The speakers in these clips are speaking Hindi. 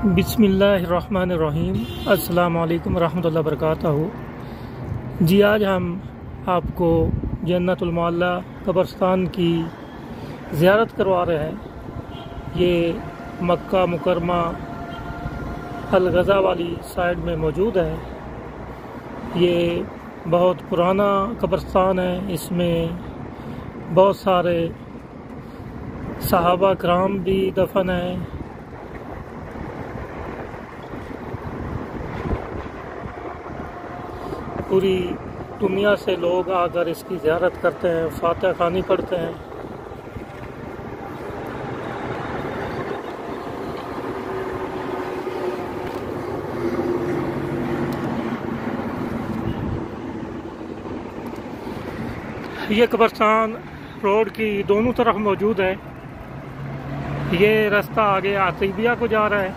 बिसमीम अस्सलाम वालेकुम रहमतुल्लाहि वबरकातुहू। जी, आज हम आपको जन्नतुलमल्ला कब्रस्तान की ज़ियारत करवा रहे हैं। ये मक्का मुकरमा अलगज़ा वाली साइड में मौजूद है। ये बहुत पुराना कब्रस्तान है। इसमें बहुत सारे सहाबा कराम भी दफन हैं। पूरी दुनिया से लोग आकर इसकी ज़्यारत करते हैं, फातह खानी पढ़ते हैं। ये कब्रस्तान रोड की दोनों तरफ़ मौजूद है। ये रास्ता आगे आतिबिया को जा रहा है।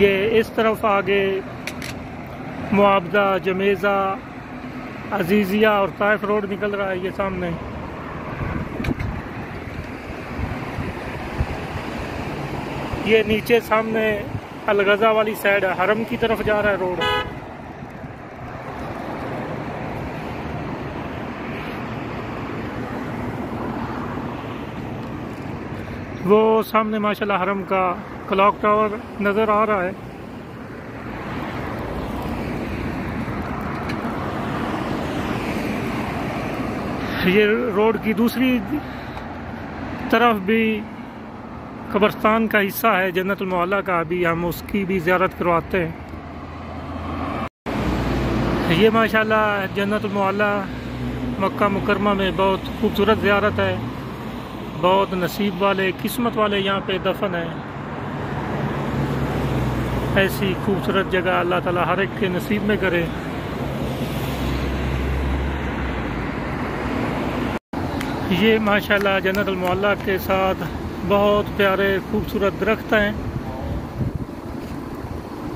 ये इस तरफ़ आगे मुआवजा, जमेज़ा, अजीज़िया और ताइफ रोड निकल रहा है ये सामने। ये नीचे सामने अलगज़ा वाली साइड है, हरम की तरफ़ जा रहा है रोड। वो सामने माशाल्लाह हरम का क्लॉक टावर नज़र आ रहा है। ये रोड की दूसरी तरफ़ भी कब्रस्तान का हिस्सा है जन्नतुलमौला का अभी हम उसकी भी ज़्यारत करवाते हैं। ये माशाल्लाह जन्नतुलमौला मक्का मुकरमा में बहुत खूबसूरत ज़्यारत है, बहुत नसीब वाले, किस्मत वाले यहाँ पे दफन है। ऐसी खूबसूरत जगह अल्लाह ताला हर एक के नसीब में करे। ये माशाल्लाह जन्नत अलमल्ला के साथ बहुत प्यारे, खूबसूरत दरख्त हैं।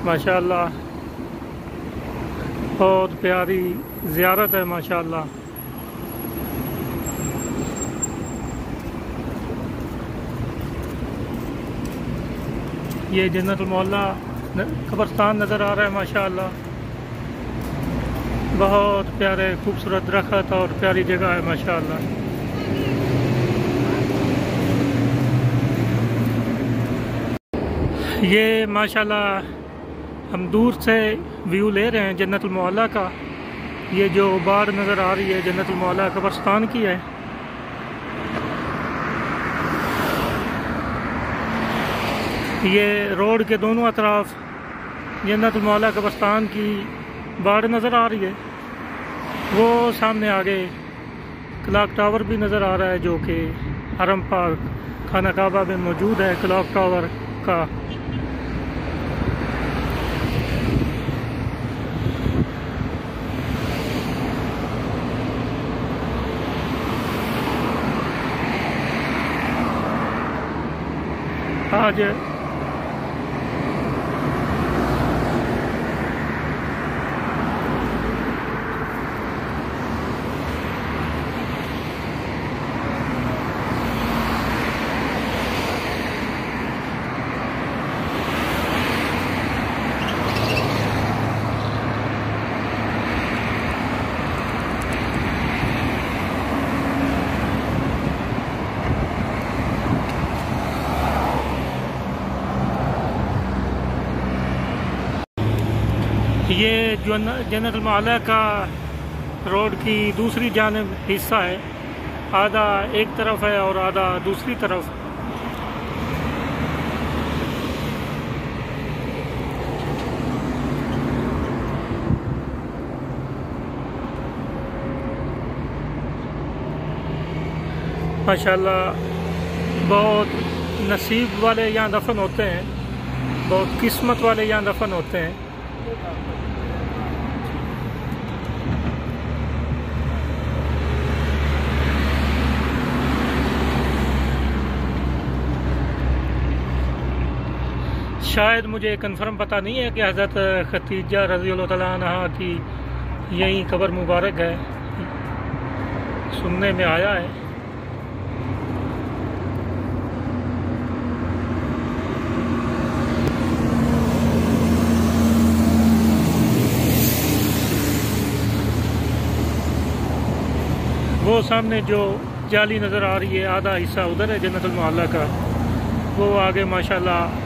माशाल्लाह, बहुत प्यारी ज़ियारत है, माशाल्लाह। ये जन्नत अलमल्ला कब्रस्तान नज़र आ रहा है, माशाल्लाह। बहुत प्यारे, खूबसूरत दरख्त और प्यारी जगह है, माशाल्लाह। ये माशाल्लाह हम दूर से व्यू ले रहे हैं जन्नतुलमौला का। ये जो बाढ़ नज़र आ रही है जन्नतुलमौला कब्रस्तान की है। ये रोड के दोनों अतराफ जन्नतमौला कब्रस्तान की बाढ़ नज़र आ रही है। वो सामने आगे क्लाक टावर भी नज़र आ रहा है जो कि हरम पार्क खाना काबा में मौजूद है। क्लाक टावर का आज ये जनरल माला का रोड की दूसरी जानब हिस्सा है। आधा एक तरफ़ है और आधा दूसरी तरफ़। माशाल्लाह, बहुत नसीब वाले यहाँ दफन होते हैं। बहुत किस्मत वाले यहाँ दफन होते हैं। शायद मुझे कंफर्म पता नहीं है कि हज़रत खतीजा रज़ी तह की यही कबर मुबारक है। सुनने में आया है। वो सामने जो जाली नज़र आ रही है, आधा हिस्सा उधर है जन्नतमल्ला का। वो आगे, माशाल्लाह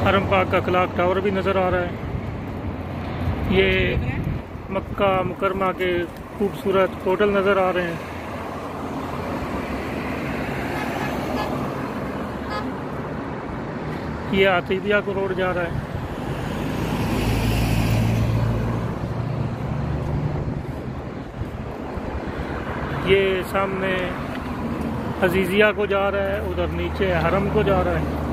हरम पाक का क्लाक टावर भी नज़र आ रहा है। ये मक्का मुकरमा के खूबसूरत होटल नज़र आ रहे हैं। ये आतिबिया को रोड जा रहा है। ये सामने अजीज़िया को जा रहा है, उधर नीचे हरम को जा रहा है।